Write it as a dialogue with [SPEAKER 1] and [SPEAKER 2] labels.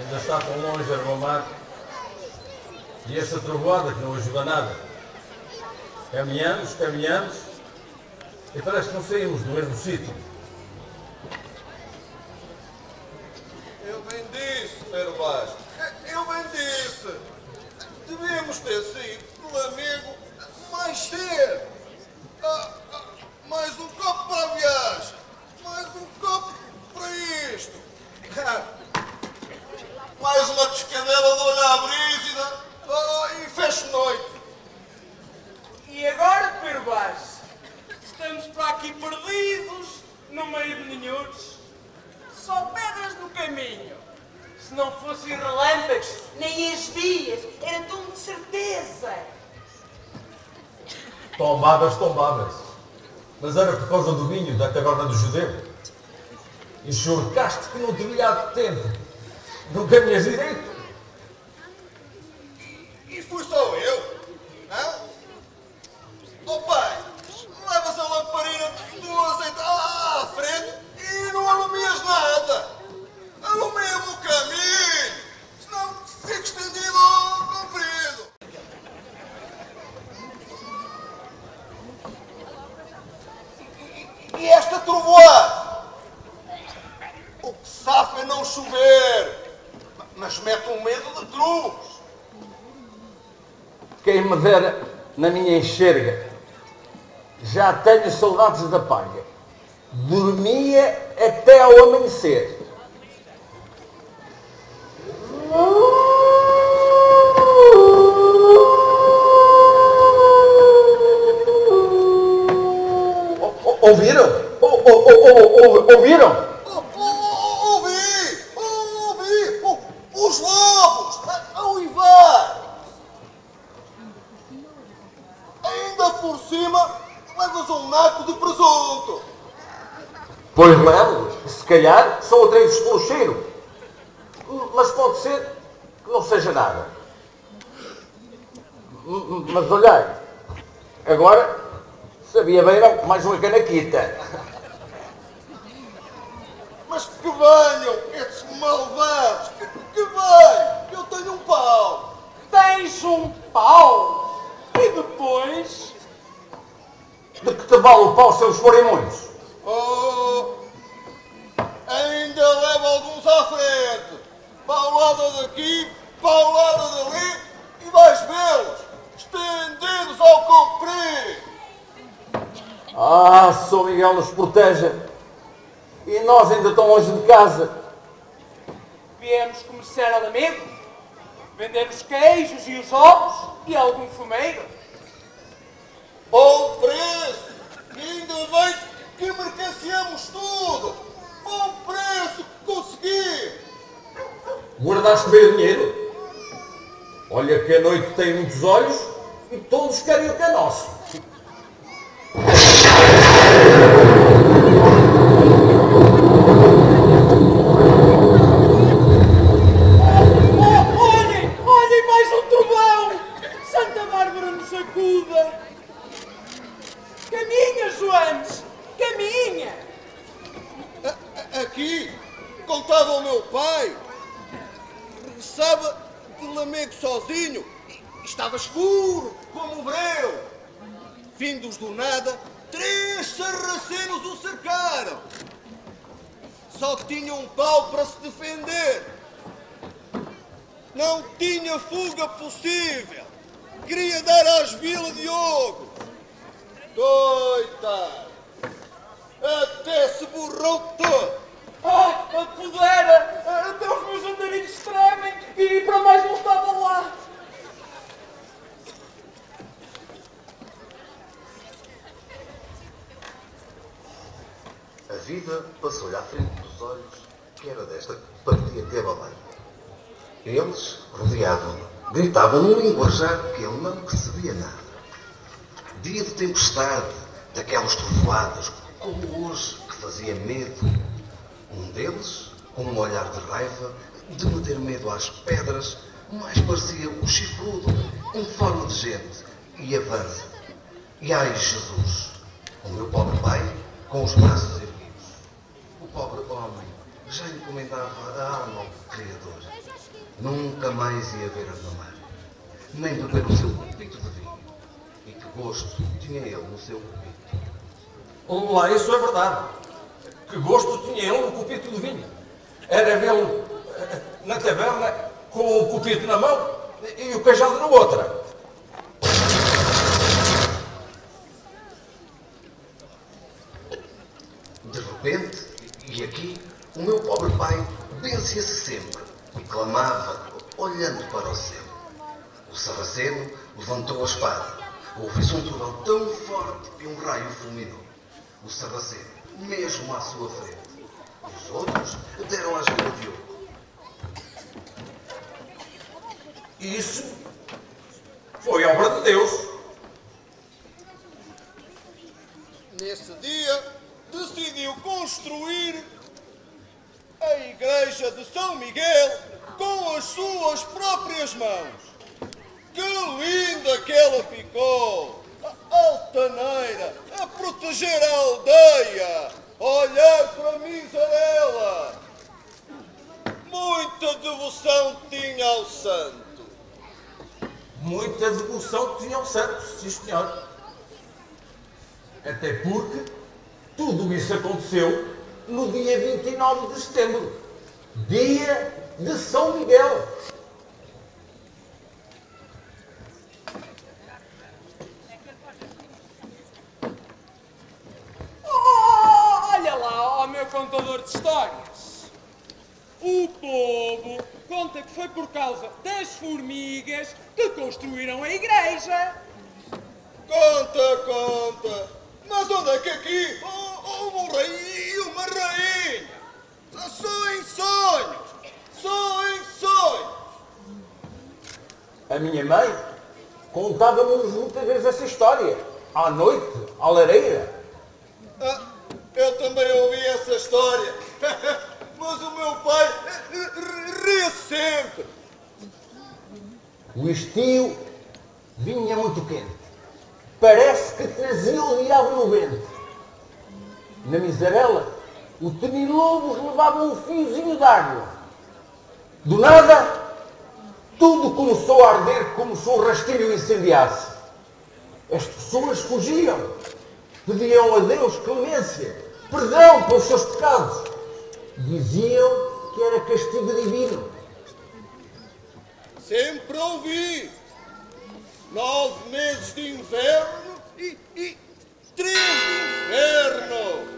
[SPEAKER 1] Ainda está tão longe a remar. E esta trovoada que não ajuda nada. Caminhamos, caminhamos e parece que não saímos do mesmo sítio.
[SPEAKER 2] Eu bem disse, Pedro Vaz. Mais uma descadela de olhar brígida. Ah, e fecho noite.
[SPEAKER 3] E agora, Pedro Vaz? Estamos para aqui perdidos, no meio de ninhudos. Só pedras no caminho. Se não fossem relâmpagos, nem as vias, era tudo de certeza.
[SPEAKER 1] Tombavas, tombavas. Mas era por causa do vinho da taberna do judeu. Enxurcaste que não te há tempo. Não caminhas direito.
[SPEAKER 2] E fui só eu? Hã? Oh pai, levas a lamparina do azeite à frente e não alumias nada. Alumia-me o caminho, senão fico estendido ou comprido. E esta trovoada? O que safa é não chover, mas mete um medo de cruz.
[SPEAKER 1] Quem me dera na minha enxerga. Já tenho saudades da palha. Dormia até ao amanhecer. Ouviram? Ouviram?
[SPEAKER 2] Oh, oh, ouvi! Oh, ouvi! Oh, os lobos! A, a uivar! Ainda por cima, levas um naco de presunto!
[SPEAKER 1] Pois levo, se calhar são atraídos pelo cheiro. Mas pode ser que não seja nada. Mas olhai, agora sabia bem não, mais uma canaquita.
[SPEAKER 2] Mas que venham esses malvados! Que, que venham! Eu tenho um pau!
[SPEAKER 3] Tens um pau. E depois?
[SPEAKER 1] De que te vale o pau se eles forem muitos?
[SPEAKER 2] Paulada daqui, paulada dali e vais vê-los! Estendidos ao comprido!
[SPEAKER 1] Ah, São Miguel nos proteja. E nós ainda tão longe de casa.
[SPEAKER 3] Viemos comerciar ao amigo, vender os queijos e os ovos e algum fumeiro.
[SPEAKER 2] Bom preço! Ainda bem que mercanciamos tudo! Bom preço que consegui!
[SPEAKER 1] Guardaste bem o dinheiro? Olha que a noite tem muitos olhos e todos querem o que é nosso.
[SPEAKER 3] Oh, olhem, olhem mais um trovão! Santa Bárbara nos acuda! Caminha, Joanes! Caminha!
[SPEAKER 2] A- a- Aqui contava o meu pai. Regressava de Lamego sozinho. Estava escuro como o breu. Vindos do nada, três sarracenos o cercaram. Só tinha um pau para se defender. Não tinha fuga possível. Queria dar às Vila Diogo. Coitado. Até se borrou todo.
[SPEAKER 3] Ah, a pudera! Até os meus andarilhos tremem e para mais não estava lá!
[SPEAKER 4] A passou-lhe à frente dos olhos, que era desta que partia de abalar. Eles rodeavam-no, gritavam num linguajar que ele não percebia nada. Dia de tempestade, daquelas trovoadas, como hoje, que fazia medo. Um deles, com um olhar de raiva, de meter medo às pedras, mais parecia o chifrudo, em forma de gente, e avança. E ai, Jesus, o meu pobre pai, com os braços pobre homem já encomendava a alma ao Criador. nunca mais ia ver a mamãe, nem beber o seu copito de vinho. E que gosto tinha ele no seu copito.
[SPEAKER 1] Vamos lá, isso é verdade. Que gosto tinha ele no copito de vinho. Era vê-lo eh, na taberna com o copito na mão e o cajado na outra.
[SPEAKER 4] De repente, e aqui, o meu pobre pai vencia-se sempre e clamava, olhando para o céu. O sarraceno levantou a espada. Houve-se um trovão tão forte que um raio fulminou. O sarraceno, mesmo à sua frente. Os outros deram a ajuda de ouro.
[SPEAKER 1] Isso foi obra de Deus.
[SPEAKER 2] Nesse dia, decidiu construir a igreja de São Miguel com as suas próprias mãos. Que linda que ela ficou! A altaneira, a proteger a aldeia, olhar para a dela. Muita devoção tinha ao santo.
[SPEAKER 1] Muita devoção que tinham santos, sim senhor. Até porque tudo isso aconteceu no dia 29 de setembro, dia de São Miguel.
[SPEAKER 3] Oh, olha lá, ó meu contador de histórias. O povo conta que foi por causa das formigas que construíram a igreja.
[SPEAKER 2] Conta, conta. Mas onde é que aqui houve um rei e uma rainha? Só em sonhos. Só em sonhos.
[SPEAKER 1] A minha mãe contava-nos muitas vezes essa história, à noite, à lareira.
[SPEAKER 2] Ah, eu também ouvi essa história. Mas o meu pai ria sempre.
[SPEAKER 1] O estio vinha muito quente. Parece que trazia o diabo no vento. Na miserela, o tenilobos levava um fiozinho d'água. Do nada, tudo começou a arder como se um rastilho incendiasse. As pessoas fugiam, pediam a Deus clemência, perdão pelos seus pecados. Diziam que era castigo divino.
[SPEAKER 2] Sempre ouvi. Nove meses de inverno e, e três de inverno.